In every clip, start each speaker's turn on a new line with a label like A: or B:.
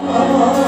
A: Oh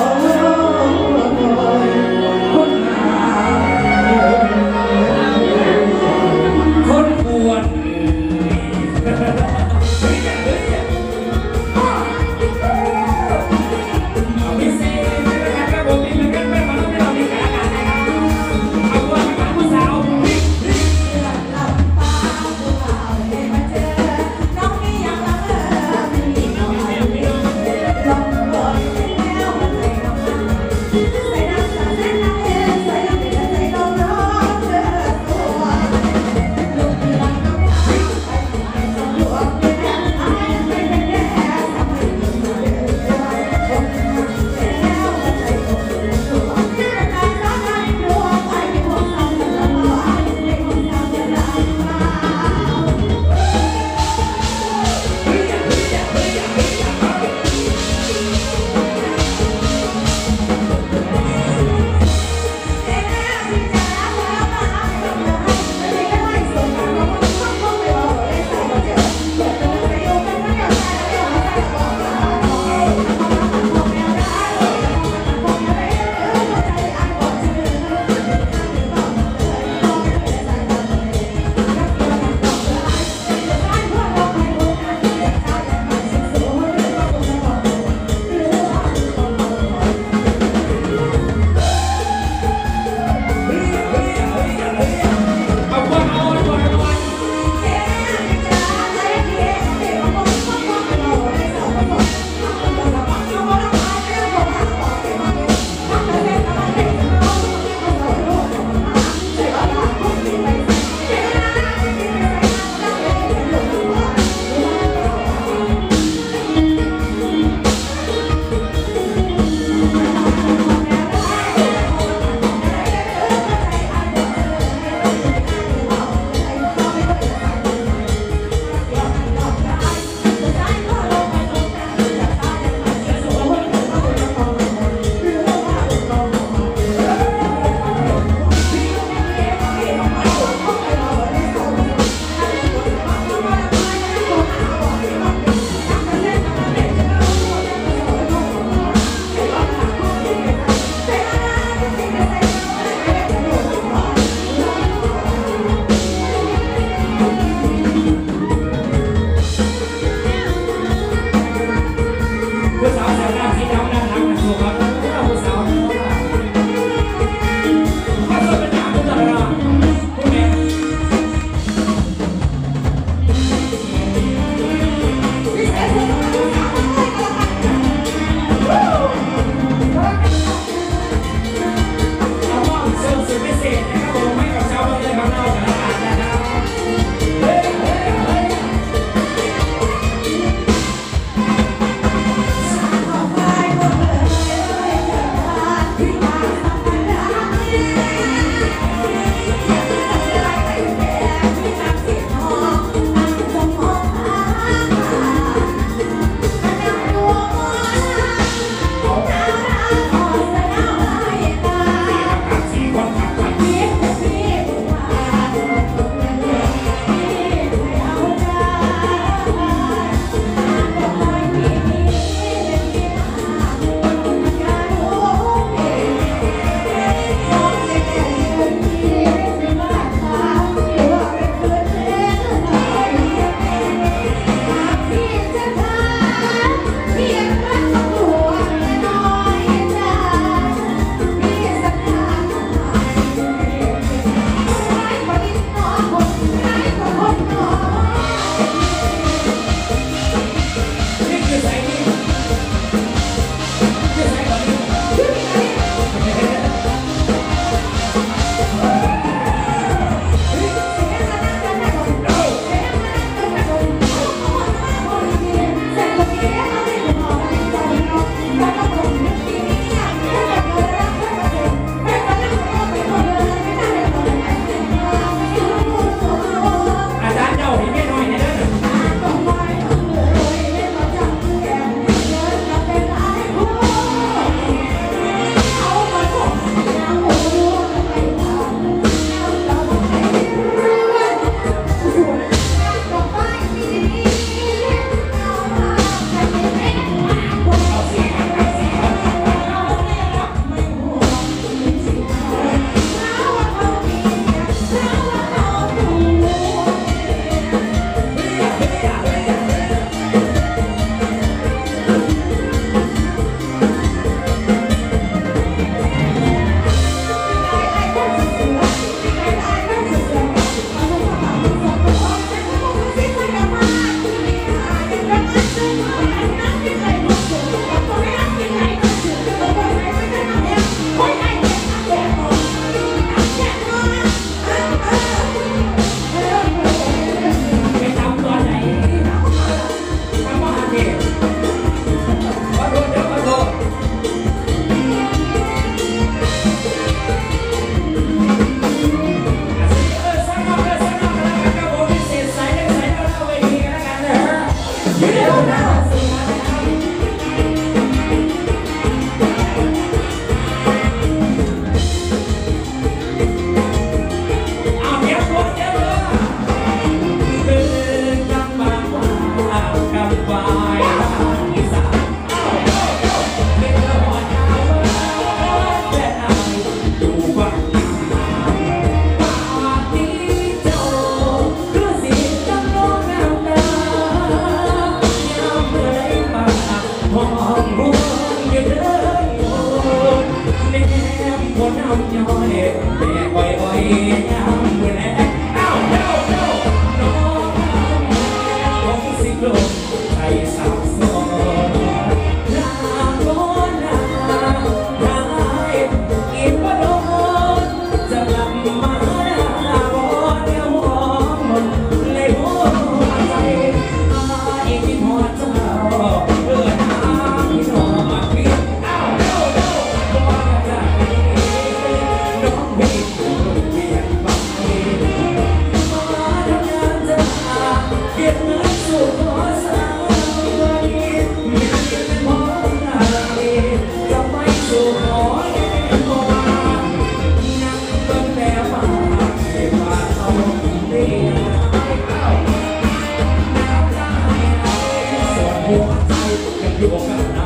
A: vou